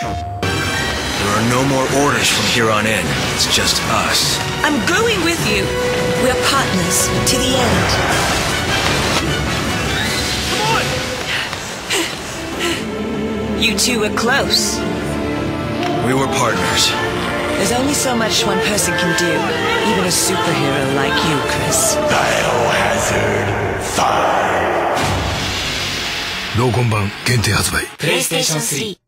There are no more orders from here on in. It's just us. I'm going with you. We're partners to the end. Come on. You two were close. We were partners. There's only so much one person can do, even a superhero like you, Chris. Biohazard 5. 5同梱版限定発売プレイステーション3